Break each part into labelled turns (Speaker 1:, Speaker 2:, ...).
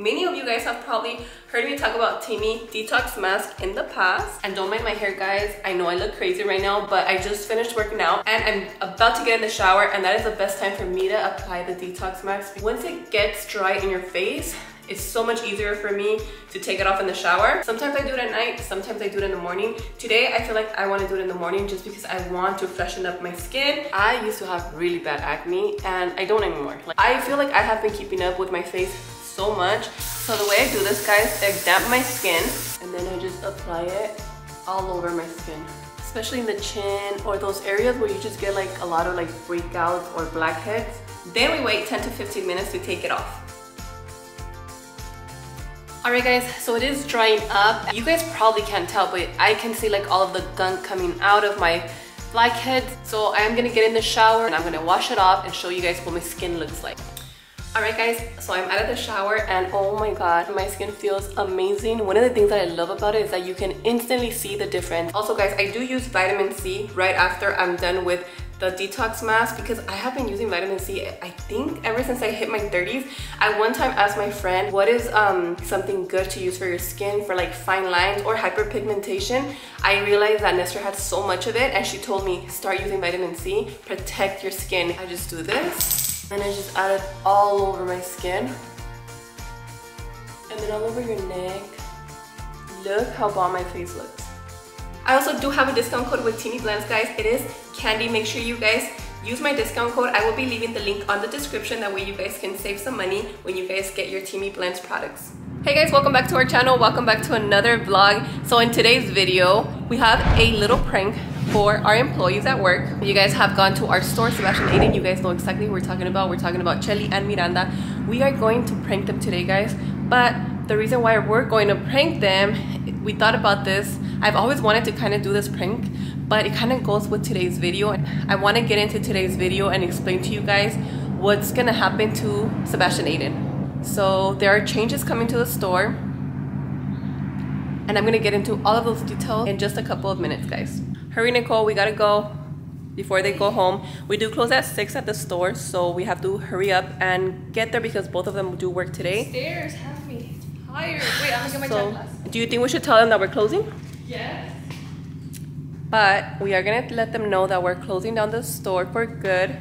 Speaker 1: Many of you guys have probably heard me talk about Teami Detox Mask in the past. And don't mind my hair guys, I know I look crazy right now, but I just finished working out and I'm about to get in the shower and that is the best time for me to apply the Detox Mask. Once it gets dry in your face, it's so much easier for me to take it off in the shower. Sometimes I do it at night, sometimes I do it in the morning. Today, I feel like I wanna do it in the morning just because I want to freshen up my skin. I used to have really bad acne and I don't anymore. Like, I feel like I have been keeping up with my face so much. So the way I do this, guys, I damp my skin and then I just apply it all over my skin especially in the chin or those areas where you just get like a lot of like breakouts or blackheads. Then we wait 10 to 15 minutes to take it off. Alright guys, so it is drying up. You guys probably can't tell, but I can see like all of the gunk coming out of my blackheads. So I am gonna get in the shower and I'm gonna wash it off and show you guys what my skin looks like. Alright guys, so I'm out of the shower and oh my god, my skin feels amazing. One of the things that I love about it is that you can instantly see the difference. Also guys, I do use vitamin C right after I'm done with the detox mask because I have been using vitamin C I think ever since I hit my 30s. I one time asked my friend what is um, something good to use for your skin for like fine lines or hyperpigmentation. I realized that Nestor had so much of it and she told me start using vitamin C, protect your skin. I just do this and I just add it all over my skin and then all over your neck. Look how bomb my face looks. I also do have a discount code with Teami Blends, guys. It is Candy. Make sure you guys use my discount code. I will be leaving the link on the description. That way you guys can save some money when you guys get your Teami Blends products. Hey guys, welcome back to our channel. Welcome back to another vlog. So in today's video, we have a little prank for our employees at work. You guys have gone to our store, Sebastian Aiden. You guys know exactly what we're talking about. We're talking about Chelly and Miranda. We are going to prank them today, guys. But the reason why we're going to prank them, we thought about this. I've always wanted to kind of do this prank, but it kind of goes with today's video. I want to get into today's video and explain to you guys what's going to happen to Sebastian Aiden. So there are changes coming to the store, and I'm going to get into all of those details in just a couple of minutes, guys. Hurry, Nicole, we got to go before they go home. We do close at 6 at the store, so we have to hurry up and get there because both of them do work today.
Speaker 2: Stairs have me tired. Wait, I'm gonna get my
Speaker 1: So, do you think we should tell them that we're closing?
Speaker 2: Yes.
Speaker 1: But we are gonna let them know that we're closing down the store for good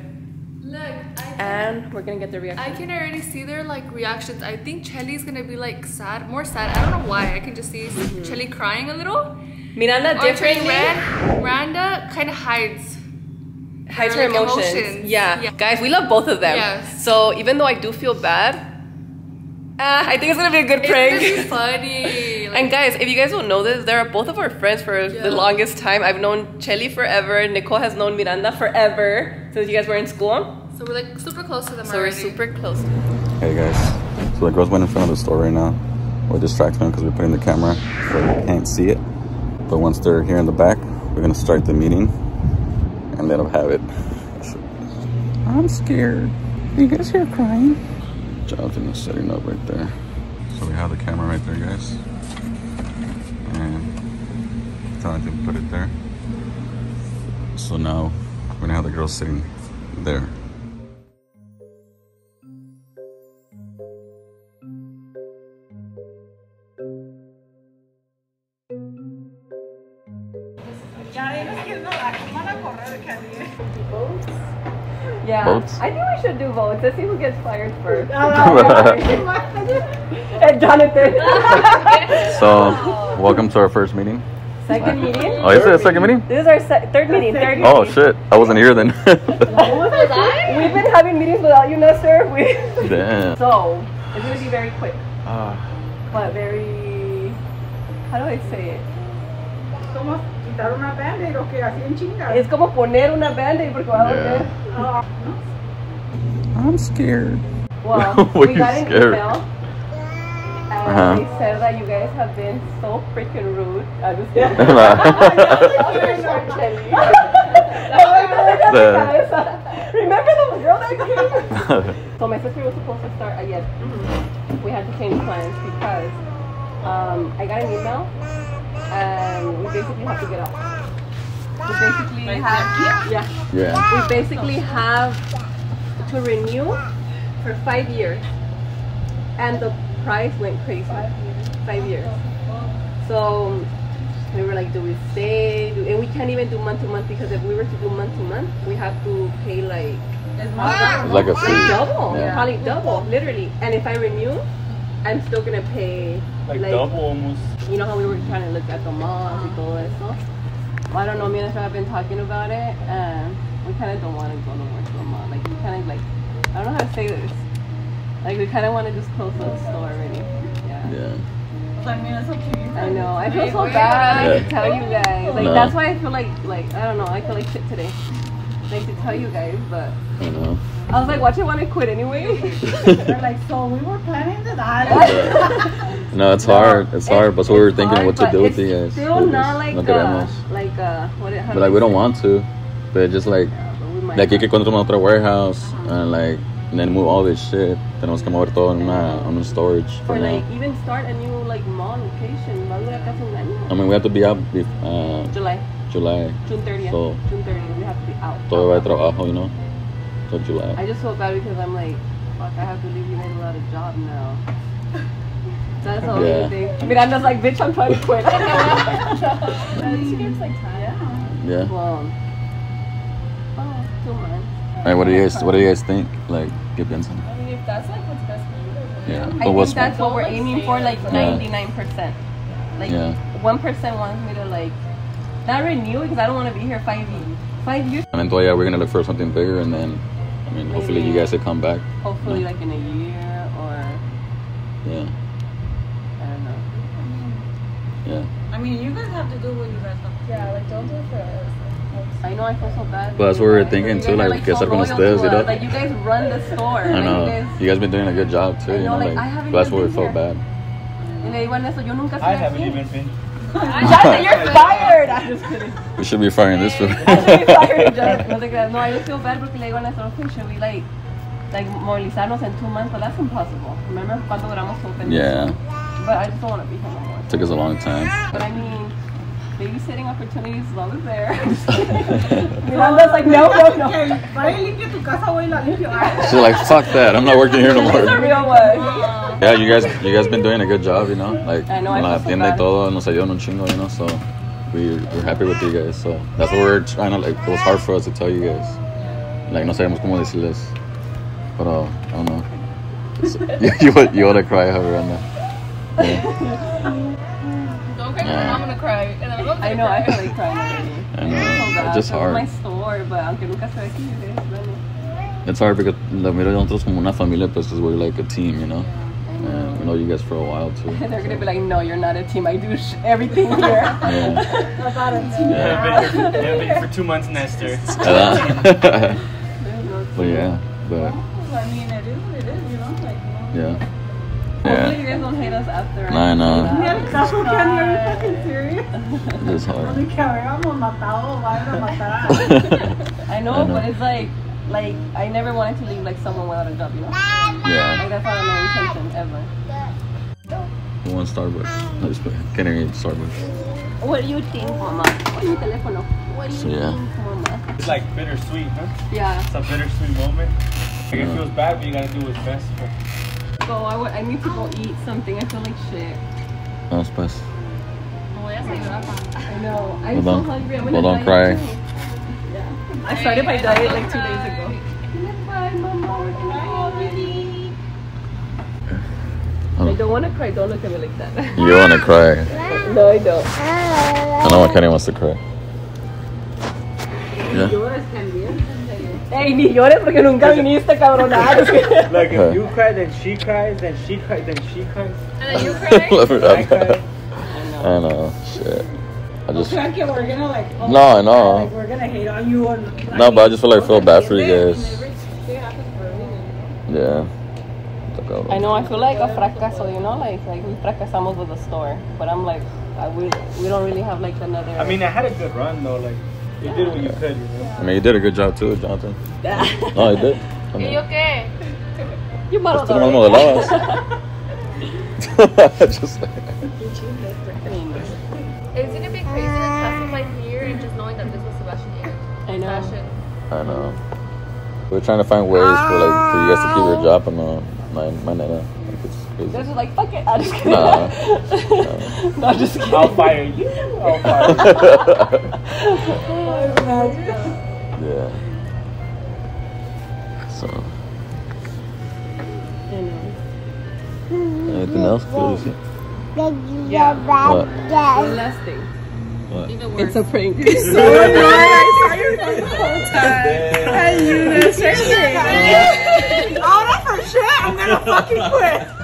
Speaker 2: Look, I
Speaker 1: and we're gonna get the reaction.
Speaker 2: I can already see their like reactions. I think Chelly's gonna be like sad, more sad. I don't know why. I can just see mm-hmm. Chelly crying a little.
Speaker 1: Miranda
Speaker 2: Or
Speaker 1: differently
Speaker 2: red. Randa kind of hides.
Speaker 1: hides her
Speaker 2: her, like,
Speaker 1: emotions.
Speaker 2: emotions.
Speaker 1: Yeah.
Speaker 2: Yeah.
Speaker 1: guys, we love both of them.
Speaker 2: Yes.
Speaker 1: So even though I do feel bad, uh, I think it's gonna be a good
Speaker 2: It's gonna be
Speaker 1: prank.
Speaker 2: funny. Like,
Speaker 1: And guys, if you guys don't know this, they're both of our friends for
Speaker 2: Yeah.
Speaker 1: the longest time. I've known Chelly forever. Nicole has known Miranda forever since you guys were in school.
Speaker 2: so we're like super close to them
Speaker 1: So we're super close.
Speaker 3: Hey guys, so the girls went in front of the store right now. We're distracting them because we're putting the camera so they can't see it. But once they're here in the back, we're gonna start the meeting and let them have it. I'm scared. You guys hear crying? Jonathan is setting up right there. So we have the camera right there, guys. And Jonathan put it there. So now we're gonna have the girls sitting there. Votes?
Speaker 1: I think we should do votes. Let's see who gets fired first. and Jonathan.
Speaker 3: So, welcome to our first meeting.
Speaker 1: Second meeting.
Speaker 3: Oh, is it a second meeting?
Speaker 1: This is our se- third meeting. Third
Speaker 3: Oh
Speaker 1: meeting.
Speaker 3: shit, I wasn't here then.
Speaker 1: We've been having meetings without you, Nestor. We
Speaker 3: Damn.
Speaker 1: so it's gonna be very quick,
Speaker 3: Ah,
Speaker 1: but very. How do I say it?
Speaker 4: Como quitar una band-aid o que así en chinga.
Speaker 1: Es como poner una band porque va a doler.
Speaker 3: I'm scared.
Speaker 1: Well,
Speaker 3: Were
Speaker 1: we
Speaker 3: you
Speaker 1: got an
Speaker 3: scared?
Speaker 1: email. And
Speaker 3: Uh-huh.
Speaker 1: they said that you guys have been so freaking rude. I'm just kidding. Remember the girl that came? So my sister was supposed to start again. We had to change plans because um, I got an email and we basically have to get out. We basically have yeah.
Speaker 3: yeah.
Speaker 1: We basically have to renew for five years. And the price went crazy. Five years. Oh, oh, so we were like, do we stay? Do, and we can't even do month to month because if we were to do month to month, we have to pay like
Speaker 4: It's
Speaker 3: like a fee.
Speaker 1: double,
Speaker 3: Yeah.
Speaker 1: probably double, literally. And if I renew, I'm still gonna pay
Speaker 5: Like, double almost.
Speaker 1: You know how we were trying to look at the malls y todo eso. Well, I don't know. Me and Efra have been talking about it, and we kind of don't want to go no more to the mall. Like we kind of like, I don't know how to say this. Like we kind of want to just close the store already. Yeah.
Speaker 3: Yeah.
Speaker 4: I mean, it's up to you.
Speaker 1: I know. I feel so bad
Speaker 3: Yeah.
Speaker 1: to tell you guys. Like
Speaker 3: No.
Speaker 1: that's why I feel like like I don't know. I feel like shit today. Like to tell you guys, but
Speaker 3: I know.
Speaker 1: I was like, watch I want to quit anyway.
Speaker 4: They're like, so we were planning to die.
Speaker 3: No, it's hard. It's hard. But so we were thinking
Speaker 1: hard,
Speaker 3: what to do with
Speaker 1: it's
Speaker 3: you guys.
Speaker 1: Still not like
Speaker 3: no
Speaker 1: uh, like uh, what it,
Speaker 3: But like we don't want to. But just like
Speaker 1: Yeah, but we
Speaker 3: like hay que
Speaker 1: have to.
Speaker 3: encontrar otra warehouse and like and then move all this shit. Tenemos que mover todo en una on a storage for
Speaker 1: Or
Speaker 3: now.
Speaker 1: like even start a new like mall location. Va a durar casi un año.
Speaker 3: I mean we have to be out bef- uh,
Speaker 1: July,
Speaker 3: July.
Speaker 1: June 30th.
Speaker 3: So-
Speaker 1: June 30th, we have to be out.
Speaker 3: Todo va de trabajo, you know. So July.
Speaker 1: I just feel bad because I'm like, fuck, I have to leave you guys without a job now. That's all the only
Speaker 3: Yeah.
Speaker 1: thing. Miranda's like, bitch, I'm trying to quit.
Speaker 2: At least you give like time.
Speaker 3: Yeah.
Speaker 1: well, oh, two months.
Speaker 3: Hey, what do you guys what do you guys think? Like ¿qué piensan?
Speaker 2: I mean, if that's like what's best for you, then
Speaker 3: Yeah.
Speaker 1: I
Speaker 3: But
Speaker 1: think
Speaker 3: what's
Speaker 1: that's what we're
Speaker 2: Don't, like,
Speaker 1: aiming for, like
Speaker 2: it.
Speaker 3: Yeah.
Speaker 1: 99%. Like
Speaker 3: Yeah.
Speaker 1: 1% wants me to like, not renew because I don't want to be here five years. Five years.
Speaker 3: And then yeah, we're gonna look for something bigger and then I mean hopefully you guys will come back.
Speaker 1: Hopefully, like in a year or
Speaker 3: Yeah.
Speaker 1: I don't know.
Speaker 3: Yeah.
Speaker 4: I mean, you guys have to do what you guys have to do.
Speaker 2: Yeah, like don't do it for us.
Speaker 1: I know I feel so bad.
Speaker 3: But that's what we were thinking too,
Speaker 1: guys are,
Speaker 3: like, que
Speaker 1: so
Speaker 3: estar con
Speaker 1: loyal
Speaker 3: ustedes, you know?
Speaker 1: Like you guys run the store.
Speaker 3: I
Speaker 1: like,
Speaker 3: know.
Speaker 1: You guys,
Speaker 3: You guys been doing a good job too,
Speaker 1: I
Speaker 3: you
Speaker 1: know,
Speaker 3: know,
Speaker 1: like,
Speaker 3: like
Speaker 1: I
Speaker 3: that's
Speaker 1: even
Speaker 3: where we
Speaker 1: been
Speaker 3: felt bad.
Speaker 1: y le digo a Ernesto, yo nunca
Speaker 5: I
Speaker 1: soy
Speaker 5: haven't
Speaker 1: así.
Speaker 5: even been.
Speaker 1: Ya, you're fired. I'm just kidding.
Speaker 3: We should be firing this one.
Speaker 1: I should be fired. Just, no, te no, I just feel bad porque le digo a Ernesto, okay, should we like, like movilizarnos in two months? But that's impossible. Remember cuando duramos open?
Speaker 3: Yeah.
Speaker 1: But I just don't want to be here no more.
Speaker 3: Took us a long time.
Speaker 1: But I mean, babysitting opportunities is always there. Miranda's like, no, no, no.
Speaker 4: Que vaya y limpie tu casa, voy y la limpio. Ay,
Speaker 3: She's like, fuck that, I'm not working here no
Speaker 1: This is a real one.
Speaker 3: Yeah, you guys you guys been doing a good job, you know? Like
Speaker 1: I know, I
Speaker 3: la
Speaker 1: feel so
Speaker 3: tienda y todo nos ayudan un chingo, you know, so we we're happy with you guys. So that's what we're trying to like it was hard for us to tell you guys. Like no sabemos cómo decirles. But uh, I don't know. It's, you, you, would- you ought to cry, Miranda. Yeah,
Speaker 2: Don't cry,
Speaker 3: Yeah.
Speaker 2: I'm gonna cry. And then I'm gonna
Speaker 1: I know, I
Speaker 2: cry.
Speaker 1: feel like crying already.
Speaker 3: I
Speaker 1: So
Speaker 3: know.
Speaker 1: Oh, bad.
Speaker 3: It's just
Speaker 1: It was my
Speaker 3: hard.
Speaker 1: store, but aunque nunca estoy aquí, ¿ves? Bueno.
Speaker 3: It's hard because la miro nosotros como una familia, pues, 'cause we're like a team, you know? And we know you guys for a while too.
Speaker 1: They're gonna be like, no, you're not a team. I do sh- everything here.
Speaker 3: Yeah.
Speaker 4: about a team.
Speaker 5: I haven't been here for, I haven't been here for two months, Nestor.
Speaker 3: ¿Verdad?
Speaker 1: There's no
Speaker 3: but yeah, but
Speaker 4: I mean, it is what it is, you know? Like, you know.
Speaker 3: yeah.
Speaker 1: Hopefully you
Speaker 3: Yeah,
Speaker 1: guys don't hate us after.
Speaker 3: I know.
Speaker 4: Ni el caso are you fucking serious?
Speaker 3: it's hard.
Speaker 4: Ni que habíamos matado o vayan a matar a
Speaker 1: I know,
Speaker 3: I know.
Speaker 1: but it's like, like I never wanted to leave like someone without a job, you know?
Speaker 3: yeah.
Speaker 1: Like that's not my intention ever.
Speaker 3: Who wants Starbucks? No, just getting eat Starbucks.
Speaker 1: What do you think, Mama? What do you teléfono? What do you
Speaker 3: So, yeah.
Speaker 1: think, Mama?
Speaker 5: It's like bittersweet, huh?
Speaker 1: Yeah.
Speaker 5: It's a bittersweet moment. Like, it feels bad, but you gotta do what's best for.
Speaker 1: So I, wa- I need to go eat something. I feel like shit.
Speaker 3: Vamos pues.
Speaker 2: Voy a.
Speaker 1: I know. I'm
Speaker 3: Well,
Speaker 1: so hungry. I'm
Speaker 3: well,
Speaker 1: gonna
Speaker 3: don't cry.
Speaker 1: too. Yeah. I started my diet like two days ago. Bye, Mama. We're gonna go already. I don't want to cry. Don't look at me like that.
Speaker 3: you want to cry?
Speaker 1: no, I don't.
Speaker 3: I don't know Kenny wants to cry. Yeah.
Speaker 4: Llores también.
Speaker 1: Hey, ni llores porque nunca viniste, cabronada.
Speaker 5: Ah,
Speaker 3: like,
Speaker 5: if you cry, then she cries, then she cries, then she cries.
Speaker 2: And then you cry.
Speaker 3: Love it.
Speaker 5: I cry.
Speaker 3: I know. Shit. I just
Speaker 4: Crean que we're gonna like, oh,
Speaker 3: No, I know.
Speaker 4: Like, we're gonna hate on you. And,
Speaker 3: no, but I just feel like feel bad for you guys.
Speaker 4: Everything happens for a reason.
Speaker 3: Yeah.
Speaker 1: I know. I feel like a fracaso. You know, like like we fracasamos with the store. But I'm like, I, we we don't really have like another.
Speaker 5: I mean, I had a good run, though. Like, you did what you could, you know?
Speaker 3: I mean, you did a good job too, Jonathan. No, you did. I
Speaker 2: ¿Y
Speaker 3: mean,
Speaker 2: yo qué?
Speaker 1: you
Speaker 3: pues
Speaker 1: bottled
Speaker 3: tú no
Speaker 1: already.
Speaker 3: modeladas. just like,
Speaker 1: I mean,
Speaker 2: It's gonna be crazy to classify here and just knowing that this was Sebastian Yang.
Speaker 1: I know.
Speaker 2: Fashion.
Speaker 3: I know. We're trying to find ways for like for you guys to keep your job and uh, my my nana. Like
Speaker 1: They're just like, fuck it. I'm just kidding.
Speaker 3: Nah.
Speaker 1: no, I'm just kidding.
Speaker 5: I'll fire you. I'll fire
Speaker 3: yeah. So. Anything else? Cool, see?
Speaker 1: Yeah.
Speaker 3: What?
Speaker 1: One last thing.
Speaker 3: What?
Speaker 1: It's a prank.
Speaker 4: Ahora for sure, I'm gonna fucking quit.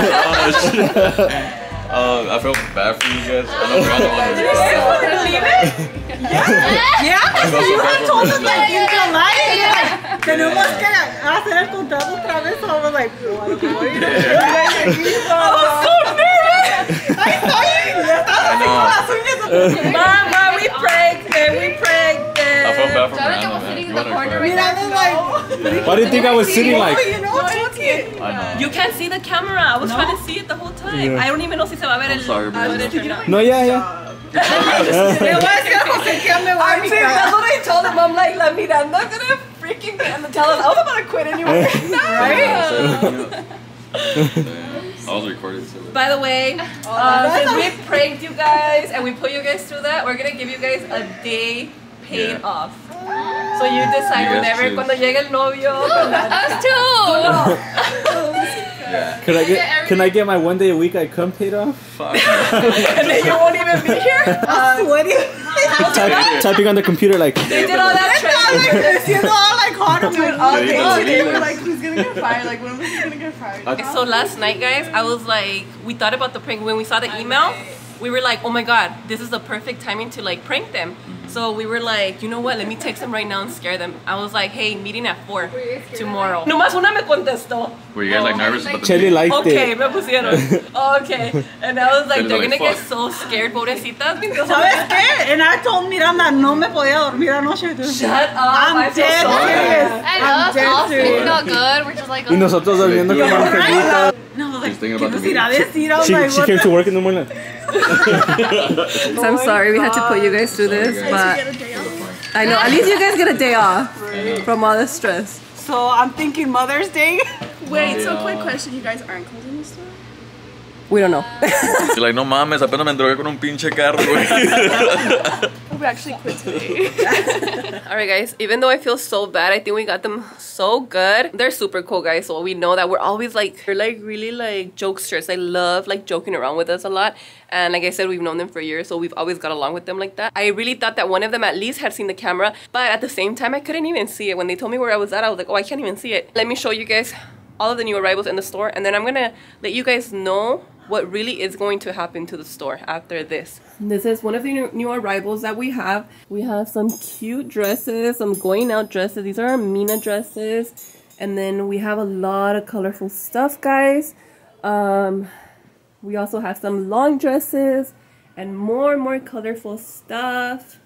Speaker 4: Oh,
Speaker 3: shit. Um, I feel bad for you guys. I know we're on the one
Speaker 4: Yeah,
Speaker 3: I feel so
Speaker 4: you
Speaker 3: bad
Speaker 4: had
Speaker 3: for
Speaker 4: told us
Speaker 3: Brazil.
Speaker 4: like in July, like, tenemos que hacer el contrato otra vez. So I was like, what are you I was so nervous. I saw you. Ya estabas así con las uñas. Mama, we pranked them. We pranked
Speaker 3: I feel
Speaker 4: them.
Speaker 3: bad for
Speaker 2: Shout out
Speaker 3: Miranda, man. You wanna
Speaker 2: corner
Speaker 3: record?
Speaker 4: Mira, they're like,
Speaker 6: Why do you think I was sitting like?
Speaker 4: you know, took it.
Speaker 3: I know.
Speaker 1: You can't see the camera. I was trying to see it the whole time.
Speaker 6: Yeah.
Speaker 1: I don't even know si se va a ver
Speaker 3: I'm
Speaker 1: el.
Speaker 3: sorry, Miranda.
Speaker 6: No, yeah, yeah.
Speaker 4: Le voy a decir a José que me voy a mi
Speaker 1: That's what I told him. I'm like, La Miranda's gonna freaking get on the tell us. I was about to quit anyway.
Speaker 3: Right? I was recording too.
Speaker 1: By the way, um, since we pranked you guys and we put you guys through that, we're gonna give you guys a day paid
Speaker 3: Yeah.
Speaker 1: off. So you decide
Speaker 3: You guys
Speaker 1: whenever,
Speaker 3: choose.
Speaker 1: cuando llegue el novio.
Speaker 2: Us too.
Speaker 3: Yeah.
Speaker 6: Can I get can I get my one day a week I come paid off?
Speaker 3: Fuck.
Speaker 1: and then you won't even be here. Um,
Speaker 4: Sweaty.
Speaker 6: Type, typing on the computer like
Speaker 1: they did all that training.
Speaker 4: Haciendo all like hard. I'm like,
Speaker 1: all day
Speaker 3: you know,
Speaker 1: today. We're like,
Speaker 7: who's gonna get fired? Like, when was he gonna get fired?
Speaker 1: So last night, guys, I was like, we thought about the prank when we saw the email. We were like, oh my god, this is the perfect timing to like prank them. So we were like, you know what? Let me text them right now and scare them. I was like, hey, meeting at four tomorrow. Nomás una me contestó.
Speaker 3: Were you guys like nervous about the
Speaker 6: Chelly
Speaker 3: meeting?
Speaker 6: liked
Speaker 1: Okay,
Speaker 6: it.
Speaker 1: me pusieron. Okay, and I was like, they're
Speaker 3: like,
Speaker 1: gonna get so scared, pobrecitas. because I'm
Speaker 4: ¿Sabes qué? And I told Miranda no me podía dormir anoche.
Speaker 1: Shut up! I
Speaker 4: I'm
Speaker 1: feel
Speaker 4: dead
Speaker 1: so
Speaker 4: serious.
Speaker 1: bad.
Speaker 2: And
Speaker 4: I'm
Speaker 2: us
Speaker 4: dead
Speaker 2: all
Speaker 4: serious.
Speaker 2: sleeping all good. We're just like,
Speaker 6: Y nosotros durmiendo como angelitos.
Speaker 4: No, I was like, ¿qué nos irá a decir? I was
Speaker 6: She,
Speaker 4: like,
Speaker 6: she came to work in the morning.
Speaker 1: I'm oh sorry we had to put you guys through this, but I know at least you guys get a day off from all the stress.
Speaker 4: So I'm thinking Mother's Day.
Speaker 7: Wait, so quick question: You guys aren't closing the store?
Speaker 1: We don't know.
Speaker 3: You're like, no mames, apenas me drogué con un pinche carro, güey.
Speaker 7: We actually quit today.
Speaker 1: Alright guys, even though I feel so bad, I think we got them so good. They're super cool guys, so we know that we're always like they're like really like jokesters. They love like joking around with us a lot. And like I said, we've known them for years, so we've always got along with them like that. I really thought that one of them at least had seen the camera, but at the same time I couldn't even see it. When they told me where I was at, I was like, oh I can't even see it. Let me show you guys all of the new arrivals in the store and then I'm gonna let you guys know what really is going to happen to the store after this. This is one of the new- arrivals that we have. We have some cute dresses, some going out dresses. These are Mina dresses. And then we have a lot of colorful stuff, guys. Um, we also have some long dresses and more and more colorful stuff.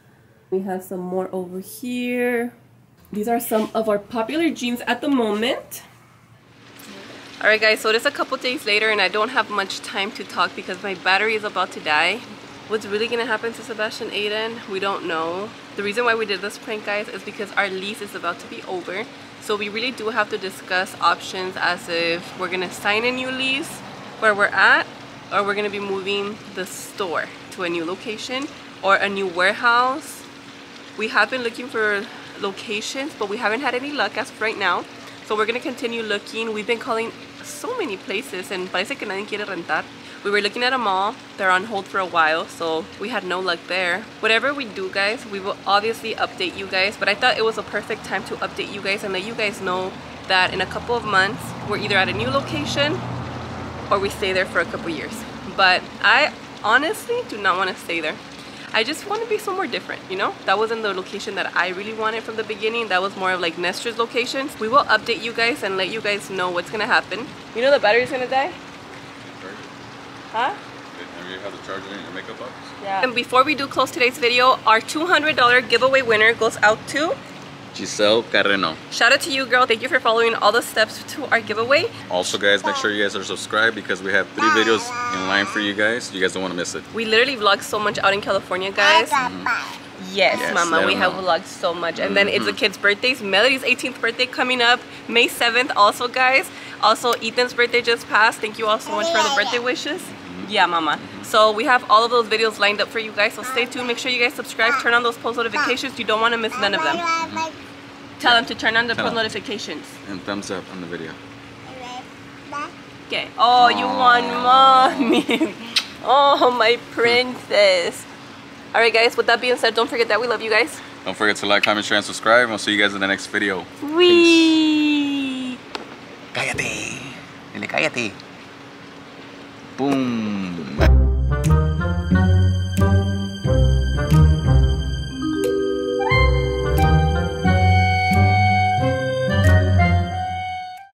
Speaker 1: We have some more over here. These are some of our popular jeans at the moment. Alright guys, so it is a couple days later and I don't have much time to talk because my battery is about to die. What's really gonna happen to Sebastian Aiden? We don't know. The reason why we did this prank guys is because our lease is about to be over. So we really do have to discuss options as if we're gonna sign a new lease where we're at or we're gonna be moving the store to a new location or a new warehouse we have been looking for locations, but we haven't had any luck as of right now. So we're gonna continue looking. We've been calling so many places and parece que nadie quiere rentar. We were looking at a mall. They're on hold for a while, so we had no luck there. Whatever we do, guys, we will obviously update you guys. But I thought it was a perfect time to update you guys and let you guys know that in a couple of months, we're either at a new location or we stay there for a couple years. But I honestly do not want to stay there. I just want to be somewhere different, you know? That wasn't the location that I really wanted from the beginning. That was more of like Nestor's locations. We will update you guys and let you guys know what's gonna happen. You know the battery's gonna die? Huh?
Speaker 3: Have you had the charger in your makeup box?
Speaker 1: Yeah. And before we do close today's video, our $200 giveaway winner goes out to
Speaker 3: Giselle Carreno.
Speaker 1: Shout out to you, girl. Thank you for following all the steps to our giveaway.
Speaker 3: Also, guys, make sure you guys are subscribed because we have three videos in line for you guys. You guys don't want to miss it.
Speaker 1: We literally vlog so much out in California, guys. Yes,
Speaker 3: Yes,
Speaker 1: Mama, we have
Speaker 3: know.
Speaker 1: vlogged so much. And then it's the mm-hmm. kids' birthdays. Melody's 18th birthday coming up, May 7th also, guys. Also, Ethan's birthday just passed. Thank you all so much for the birthday wishes. Mm-hmm. Yeah, Mama. So we have all of those videos lined up for you guys. So stay tuned. Make sure you guys subscribe. Turn on those post notifications. You don't want to miss none of them. Tell them to turn on the
Speaker 3: Tell
Speaker 1: post
Speaker 3: them.
Speaker 1: notifications.
Speaker 3: And thumbs up on the video.
Speaker 1: Okay. Oh, you want mommy. Oh, my princess. All right, guys. With that being said, don't forget that we love you guys.
Speaker 3: Don't forget to like, comment, share, and subscribe. And we'll see you guys in the next video.
Speaker 1: Wee.
Speaker 3: Cállate. Dile cállate. Boom.